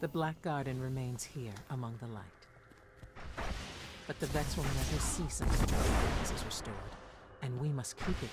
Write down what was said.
The Black Garden remains here among the light. But the Vex will never cease until the darkness is restored, and we must keep it